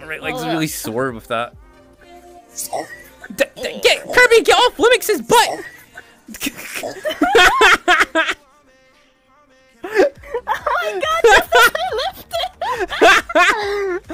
My right leg's really sore with that. D get Kirby, get off Lumix's butt! oh my god, I lifted!